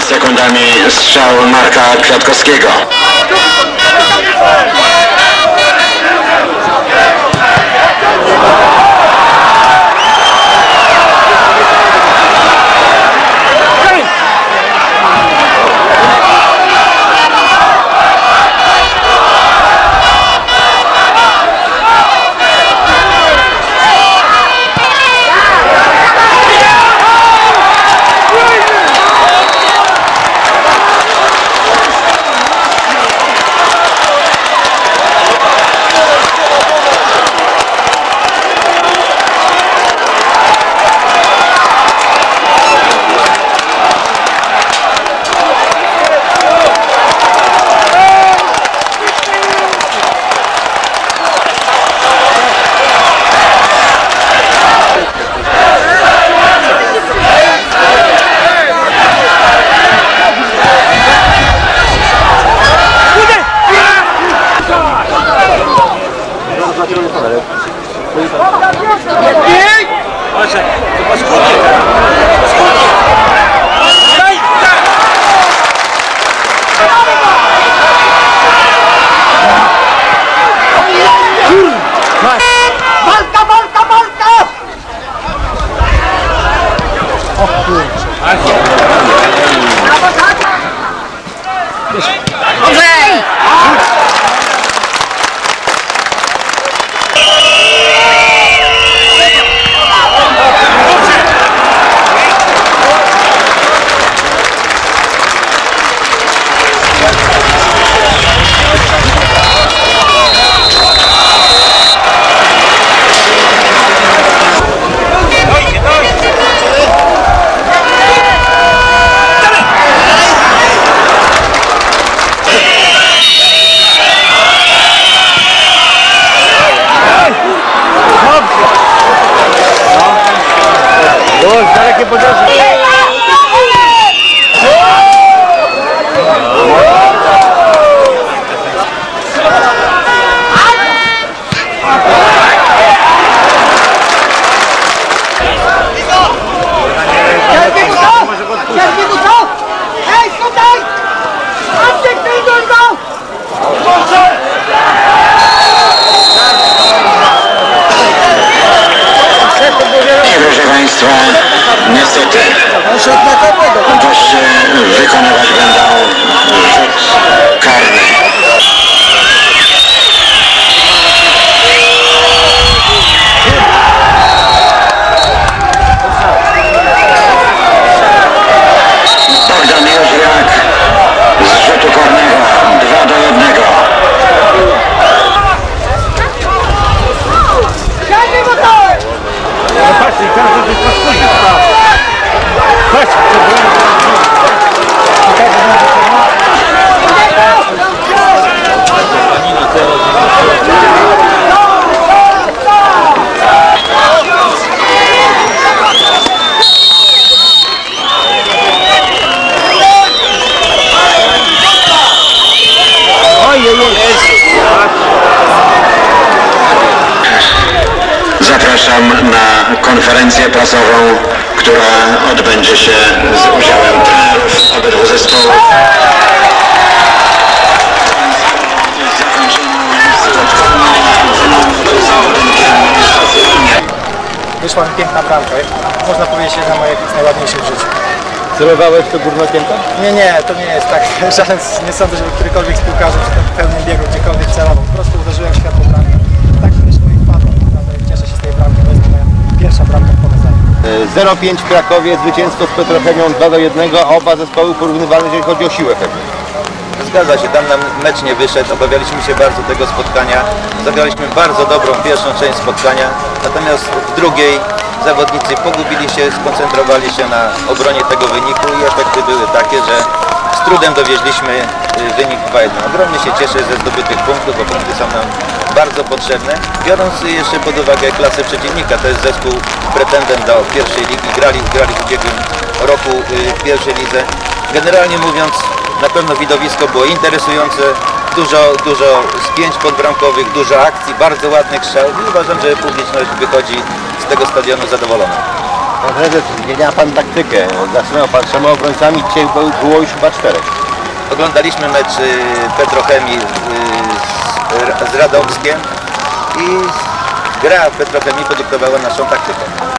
sekundami strzał Marka Kwiatkowskiego. That's all. It's okay. Konferencję prasową, która odbędzie się z udziałem trenerów obydwu zespołów. Wyszła mi piękna bramka. Można powiedzieć jedna z moich najładniejszych w życiu. Celowałeś to górna pięta? Nie, nie, to nie jest tak. Żaden, z- nie sądzę, żeby którykolwiek z piłkarzy w pełnym biegu gdziekolwiek celował. Po prostu uderzyłem światło bramki. Tak wyszło i wpadło. Naprawdę cieszę się z tej bramki. To jest moja pierwsza bramka w Poznaniu. 0-5 w Krakowie, zwycięstwo z Petrochemią 2 do 1. Oba zespoły porównywane, jeżeli chodzi o siłę pewnie. Zgadza się, tam nam mecz nie wyszedł, obawialiśmy się bardzo tego spotkania. Zagraliśmy bardzo dobrą pierwszą część spotkania, natomiast w drugiej zawodnicy pogubili się, skoncentrowali się na obronie tego wyniku i efekty były takie, że z trudem dowieźliśmy y, wynik 2-1. Ogromnie się cieszę ze zdobytych punktów, bo punkty są nam bardzo potrzebne. Biorąc jeszcze pod uwagę klasę przeciwnika, to jest zespół pretendent do pierwszej ligi, grali, grali w ubiegłym roku y, w pierwszej lidze. Generalnie mówiąc, na pewno widowisko było interesujące, dużo, dużo spięć podbramkowych, dużo akcji, bardzo ładnych strzałów i uważam, że publiczność wychodzi z tego stadionu zadowolona. Pan prezes, zmienia pan taktykę. Zaczynał pan trzema obrońcami, dzisiaj było, już chyba czterech. Oglądaliśmy mecz y, Petrochemii y, z Radomskiem i gra Petrochemii podyktowała naszą taktykę.